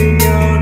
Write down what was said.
You.